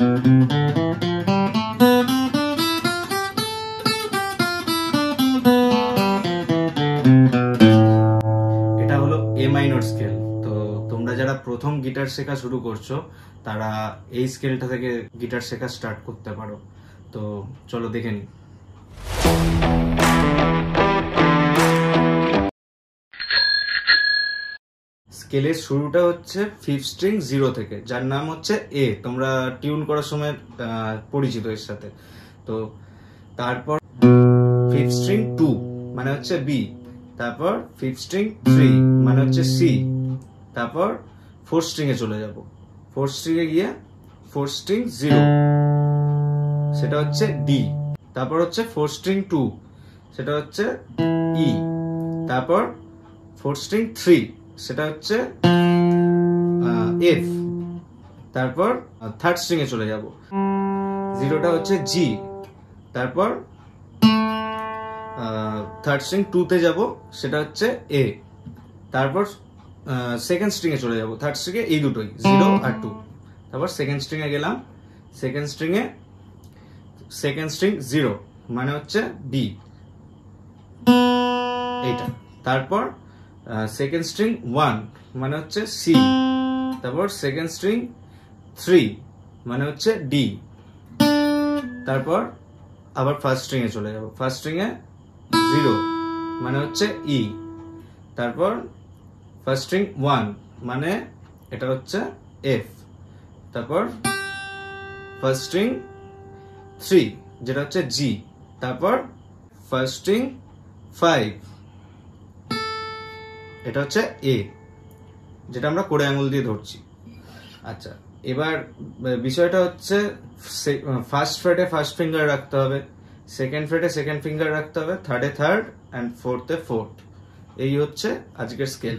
এটা হলো এ minor scale তো তোমরা যারা প্রথম গিটার শেখা শুরু করছ, তারা এই স্কেলটা থেকে গিটার শেখা স্টার্ট করতে পারো। তো চলো দেখে নিই স্কেলের শুরুটা হচ্ছে ফিফ স্ট্রিং জিরো থেকে, যার নাম হচ্ছে এ তোমরা টিউন করার সময় পরিচিত এর সাথে। তো তারপর ফিফ স্ট্রিং টু মানে হচ্ছে বি তারপর ফিফ স্ট্রিং থ্রি মানে হচ্ছে সি তারপর ফোর স্ট্রিং এ চলে যাব। ফোর স্ট্রিং এ গিয়ে ফোর স্ট্রিং জিরো সেটা হচ্ছে ডি তারপর হচ্ছে ফোর স্ট্রিং টু সেটা হচ্ছে ই তারপর ফোর স্ট্রিং থ্রি সেটা হচ্ছে এফ তারপর থার্ড স্ট্রিং এ চলে যাব। জিরোটা হচ্ছে জি তারপর থার্ড স্ট্রিং টুতে যাব, সেটা হচ্ছে এ তারপর সেকেন্ড স্ট্রিং এ চলে যাব। থার্ড স্ট্রিং এ এই দুটোই জিরো আর টু তারপর সেকেন্ড স্ট্রিং এ গেলাম সেকেন্ড স্ট্রিং এ সেকেন্ড স্ট্রিং জিরো মানে হচ্ছে বি এইটা, তারপর সেকেন্ড স্ট্রিং ওয়ান মানে হচ্ছে সি তারপর সেকেন্ড স্ট্রিং থ্রি মানে হচ্ছে ডি তারপর আবার ফার্স্ট স্ট্রিং এ চলে যাব। ফার্স্ট স্ট্রিং এ জিরো মানে হচ্ছে ই তারপর ফার্স্ট স্ট্রিং ওয়ান মানে এটা হচ্ছে এফ তারপর ফার্স্ট স্ট্রিং থ্রি যেটা হচ্ছে জি তারপর ফার্স্ট স্ট্রিং ফাইভ এটা হচ্ছে এ যেটা আমরা কোড়ে আঙুল দিয়ে ধরছি। আচ্ছা এবার বিষয়টা হচ্ছে ফার্স্ট ফ্রেটে ফার্স্ট ফিঙ্গার রাখতে হবে সেকেন্ড ফ্রেটে সেকেন্ড ফিঙ্গার রাখতে হবে থার্ডে থার্ড অ্যান্ড ফোর্থে ফোর্থ এই হচ্ছে আজকের স্কেল